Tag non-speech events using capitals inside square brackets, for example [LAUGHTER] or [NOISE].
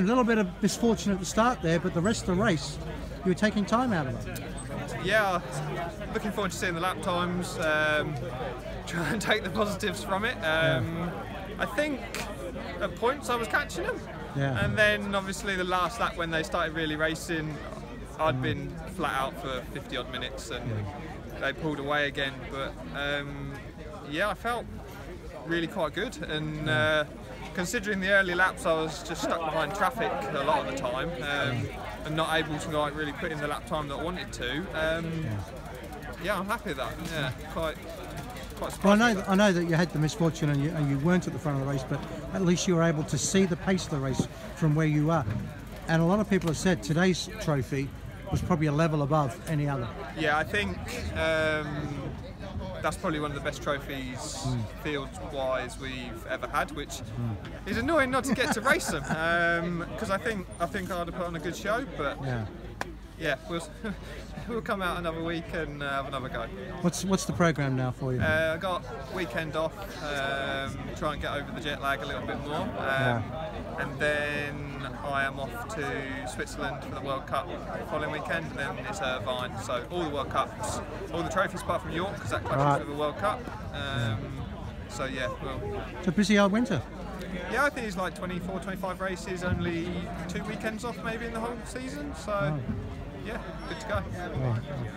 again, a little bit of misfortune at the start there, but the rest of the race, you were taking time out of it. Yeah, looking forward to seeing the lap times. Um, [LAUGHS] try and take the positives from it. Um, I think at points I was catching them. Yeah. And then obviously the last lap when they started really racing, I'd Mm. been flat out for 50 odd minutes and they pulled away again. But um, yeah, I felt really quite good. And uh, considering the early laps, I was just stuck behind traffic a lot of the time um, and not able to like really put in the lap time that I wanted to. Um, yeah, I'm happy with that. Yeah, quite. Quite Well, I know, I know that you had the misfortune and you, and you weren't at the front of the race, but at least you were able to see the pace of the race from where you are. And a lot of people have said today's trophy was probably a level above any other. Yeah, I think um, that's probably one of the best trophies Hmm. field-wise we've ever had, which is annoying not to get to race them because I think I think I'd have put on a good show, but Yeah. Yeah, we'll [LAUGHS] we'll come out another week and uh, have another go. What's what's the program now for you? Uh, I got weekend off, um, try and get over the jet lag a little bit more, um, and then I am off to Switzerland for the World Cup the following weekend, and then it's Irvine. So all the World Cups, all the trophies apart from York, because that clashes Right. with the World Cup. Um, so yeah, well, it's a busy old winter. yeah, I think it's like 24, 25 races, only two weekends off maybe in the whole season. So yeah, good to go.